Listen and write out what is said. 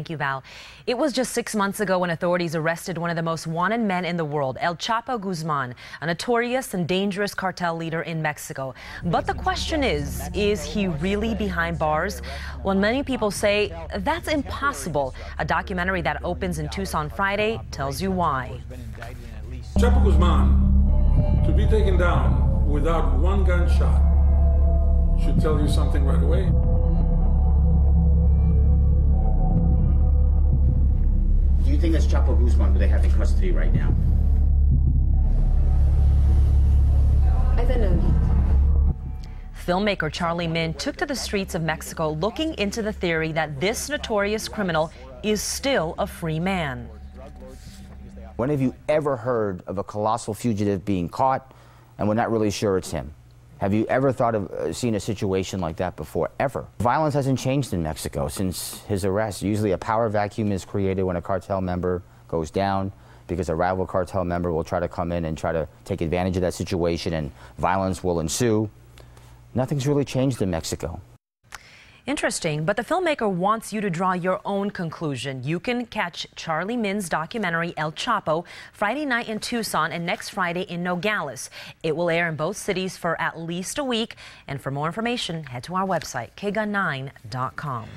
Thank you, Val. It was just six months ago when authorities arrested one of the most wanted men in the world, El Chapo Guzman, a notorious and dangerous cartel leader in Mexico. But the question is, is he really behind bars? Well, many people say that's impossible. A documentary that opens in Tucson Friday tells you why. Chapo Guzman, to be taken down without one gunshot, should tell you something right away. You think that's Chapo Guzman who they have in custody right now? I don't know. Filmmaker Charlie Minn took to the streets of Mexico looking into the theory that this notorious criminal is still a free man. When have you ever heard of a colossal fugitive being caught and we're not really sure it's him? Have you ever thought of uh, seen a situation like that before? Ever? Violence hasn't changed in Mexico since his arrest. Usually a power vacuum is created when a cartel member goes down because a rival cartel member will try to come in and try to take advantage of that situation and violence will ensue. Nothing's really changed in Mexico. Interesting, but the filmmaker wants you to draw your own conclusion. You can catch Charlie Minn's documentary El Chapo Friday night in Tucson and next Friday in Nogales. It will air in both cities for at least a week. And for more information, head to our website, kgun9.com.